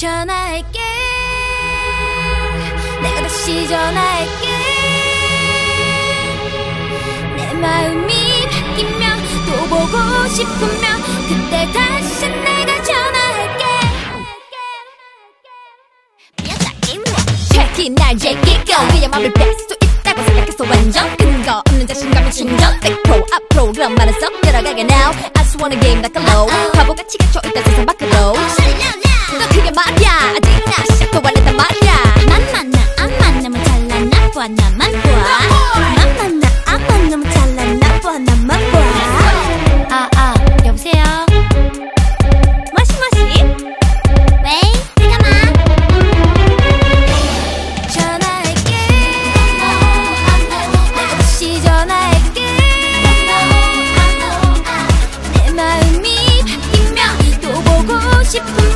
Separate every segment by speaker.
Speaker 1: 전화할게. 내가 다시 전화할게. 내 마음이 바뀌면 또 보고 싶으면 그때 다시 내가 전화할게. 특히 날 얘기고 그의 맘을 뺄수 있다고 생각해서 완전 봐 나만 봐난 만나 안 만나면 잘난 봐 나만 봐아아 여보세요? 마시 마시? 왜? 잠깐만. 전화할게. 다시 전화할게. 내 마음이 바뀌면 또 보고 싶으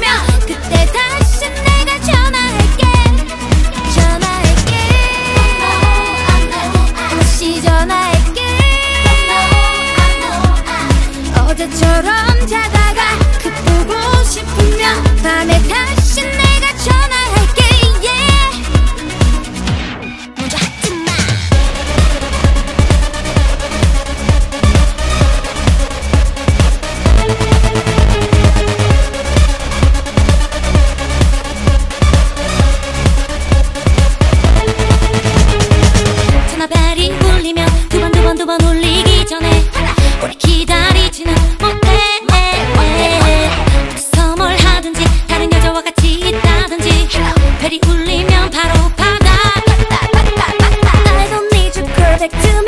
Speaker 1: 어제처럼 자다가 그 보고 싶으면 밤에 다시 내가 전화할게 yeah. 전화벨이 울리면 두번두번두번 울리 벨이 울리면 바로 받아 I don't need you girl back to me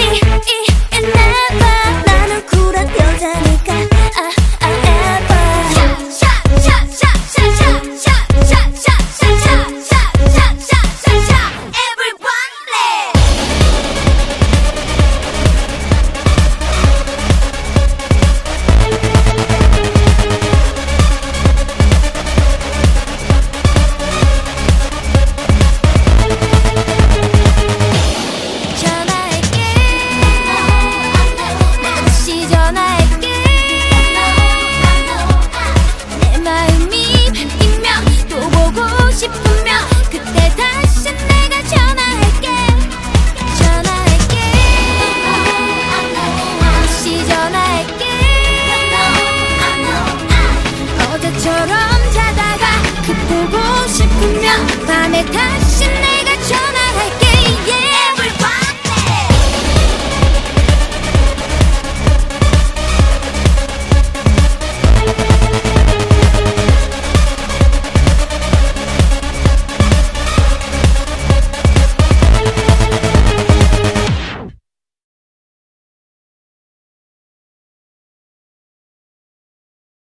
Speaker 1: 어제